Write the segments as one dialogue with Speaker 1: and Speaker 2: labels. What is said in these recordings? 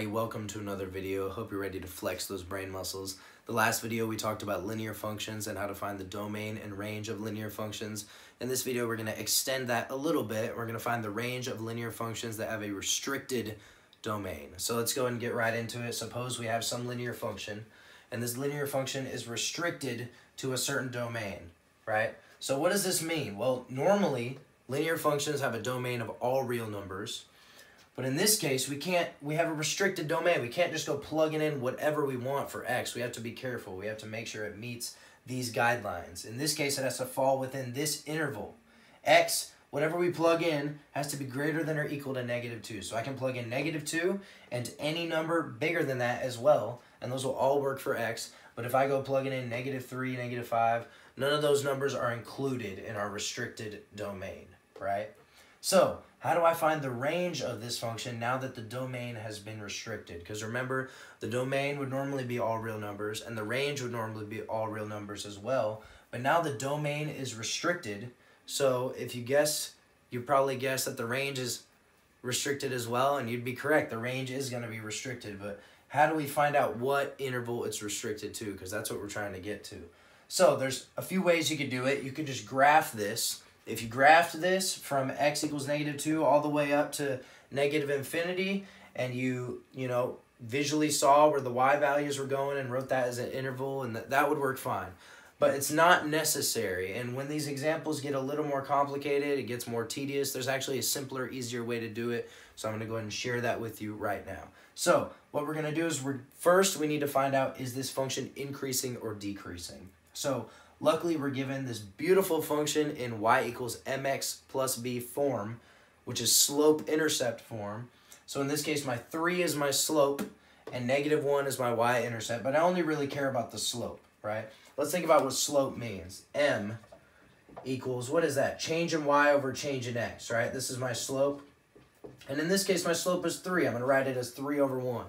Speaker 1: everybody, welcome to another video. Hope you're ready to flex those brain muscles. The last video we talked about linear functions and how to find the domain and range of linear functions. In this video we're going to extend that a little bit. We're going to find the range of linear functions that have a restricted domain. So let's go and get right into it. Suppose we have some linear function and this linear function is restricted to a certain domain, right? So what does this mean? Well, normally linear functions have a domain of all real numbers but in this case, we can't, we have a restricted domain. We can't just go plugging in whatever we want for x. We have to be careful. We have to make sure it meets these guidelines. In this case, it has to fall within this interval. x, whatever we plug in, has to be greater than or equal to negative 2. So I can plug in negative 2 and any number bigger than that as well, and those will all work for x. But if I go plugging in negative 3, negative 5, none of those numbers are included in our restricted domain, right? So, how do I find the range of this function now that the domain has been restricted? Because remember, the domain would normally be all real numbers, and the range would normally be all real numbers as well. But now the domain is restricted, so if you guess, you probably guess that the range is restricted as well, and you'd be correct. The range is going to be restricted, but how do we find out what interval it's restricted to? Because that's what we're trying to get to. So there's a few ways you could do it. You could just graph this if you graphed this from x equals negative 2 all the way up to negative infinity, and you, you know, visually saw where the y values were going and wrote that as an interval, and that, that would work fine. But it's not necessary, and when these examples get a little more complicated, it gets more tedious, there's actually a simpler, easier way to do it, so I'm going to go ahead and share that with you right now. So, what we're going to do is, we're first we need to find out, is this function increasing or decreasing? So, Luckily, we're given this beautiful function in y equals mx plus b form, which is slope-intercept form. So in this case, my 3 is my slope, and negative 1 is my y-intercept, but I only really care about the slope, right? Let's think about what slope means. m equals, what is that? Change in y over change in x, right? This is my slope. And in this case, my slope is 3. I'm going to write it as 3 over 1.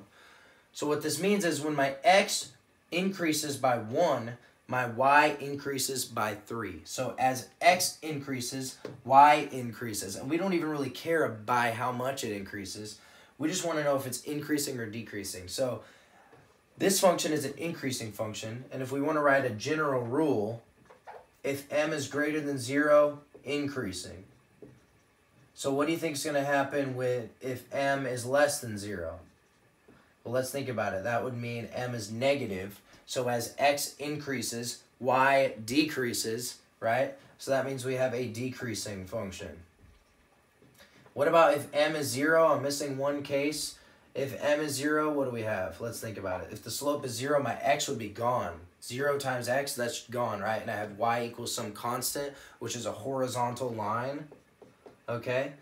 Speaker 1: So what this means is when my x increases by 1, my y increases by 3. So as x increases, y increases. And we don't even really care by how much it increases. We just want to know if it's increasing or decreasing. So this function is an increasing function. And if we want to write a general rule, if m is greater than 0, increasing. So what do you think is going to happen with if m is less than 0? Well, let's think about it. That would mean m is negative. So as x increases, y decreases, right? So that means we have a decreasing function. What about if m is 0? I'm missing one case. If m is 0, what do we have? Let's think about it. If the slope is 0, my x would be gone. 0 times x, that's gone, right? And I have y equals some constant, which is a horizontal line. Okay?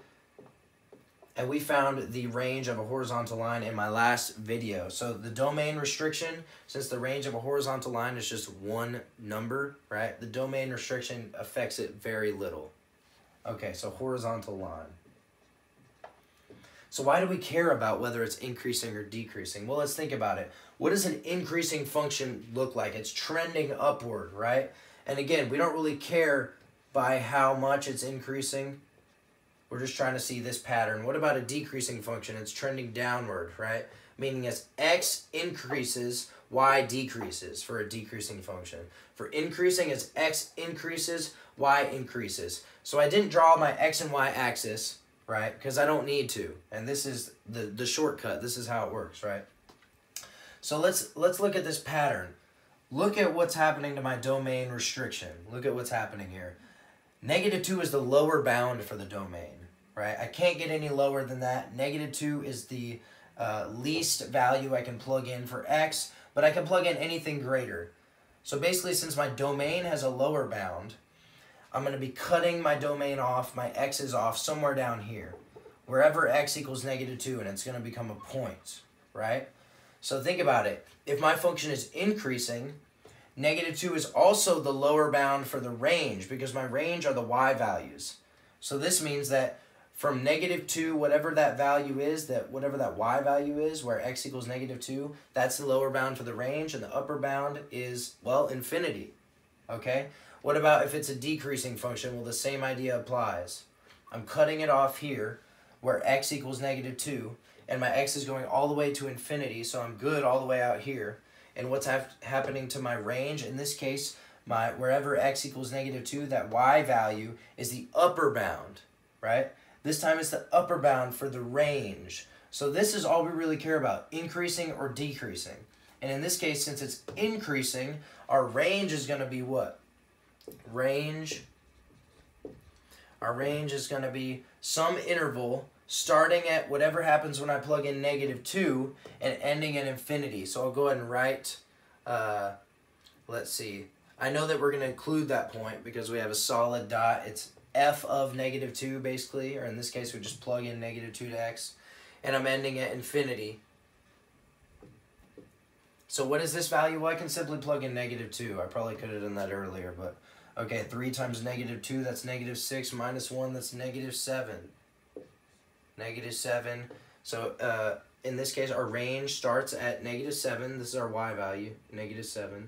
Speaker 1: And we found the range of a horizontal line in my last video. So the domain restriction, since the range of a horizontal line is just one number, right? The domain restriction affects it very little. Okay, so horizontal line. So why do we care about whether it's increasing or decreasing? Well, let's think about it. What does an increasing function look like? It's trending upward, right? And again, we don't really care by how much it's increasing we're just trying to see this pattern. What about a decreasing function? It's trending downward, right? Meaning as x increases, y decreases for a decreasing function. For increasing, as x increases, y increases. So I didn't draw my x and y axis, right? Because I don't need to. And this is the, the shortcut. This is how it works, right? So let's let's look at this pattern. Look at what's happening to my domain restriction. Look at what's happening here. Negative 2 is the lower bound for the domain right? I can't get any lower than that. Negative 2 is the uh, least value I can plug in for x, but I can plug in anything greater. So basically, since my domain has a lower bound, I'm going to be cutting my domain off, my x's off somewhere down here, wherever x equals negative 2, and it's going to become a point, right? So think about it. If my function is increasing, negative 2 is also the lower bound for the range, because my range are the y values. So this means that from negative 2, whatever that value is, that whatever that y value is, where x equals negative 2, that's the lower bound for the range, and the upper bound is, well, infinity. Okay? What about if it's a decreasing function? Well, the same idea applies. I'm cutting it off here, where x equals negative 2, and my x is going all the way to infinity, so I'm good all the way out here. And what's ha happening to my range? In this case, my wherever x equals negative 2, that y value is the upper bound, right? This time it's the upper bound for the range. So this is all we really care about, increasing or decreasing. And in this case, since it's increasing, our range is going to be what? Range. Our range is going to be some interval starting at whatever happens when I plug in negative 2 and ending at infinity. So I'll go ahead and write, uh, let's see. I know that we're going to include that point because we have a solid dot. It's f of negative 2 basically, or in this case we just plug in negative 2 to x. And I'm ending at infinity. So what is this value? Well, I can simply plug in negative 2. I probably could have done that earlier, but okay, 3 times negative 2, that's negative 6, minus 1, that's negative 7. Negative 7. So uh, in this case, our range starts at negative 7. This is our y value, negative 7.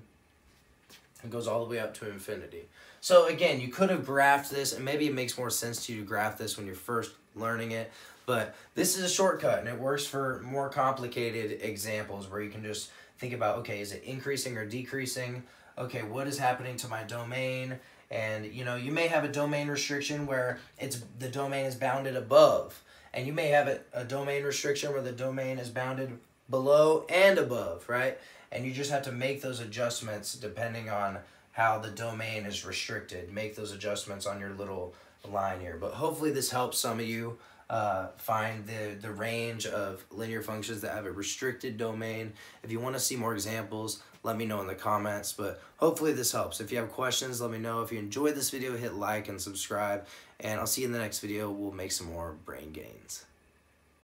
Speaker 1: It goes all the way up to infinity. So again, you could have graphed this, and maybe it makes more sense to you to graph this when you're first learning it. But this is a shortcut, and it works for more complicated examples where you can just think about, okay, is it increasing or decreasing? Okay, what is happening to my domain? And you know, you may have a domain restriction where it's the domain is bounded above, and you may have a, a domain restriction where the domain is bounded below and above, right? And you just have to make those adjustments depending on how the domain is restricted. Make those adjustments on your little line here. But hopefully this helps some of you uh, find the, the range of linear functions that have a restricted domain. If you want to see more examples, let me know in the comments. But hopefully this helps. If you have questions, let me know. If you enjoyed this video, hit like and subscribe. And I'll see you in the next video. We'll make some more brain gains.